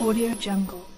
Audio Jungle.